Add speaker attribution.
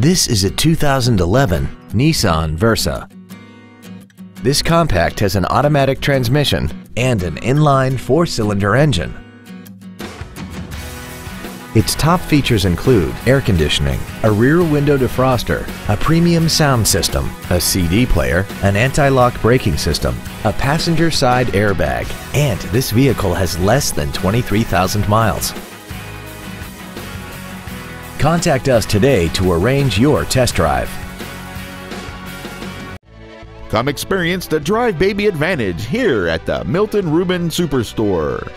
Speaker 1: This is a 2011 Nissan Versa. This compact has an automatic transmission and an inline four-cylinder engine. Its top features include air conditioning, a rear window defroster, a premium sound system, a CD player, an anti-lock braking system, a passenger side airbag, and this vehicle has less than 23,000 miles. Contact us today to arrange your test drive.
Speaker 2: Come experience the Drive Baby Advantage here at the Milton Ruben Superstore.